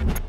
you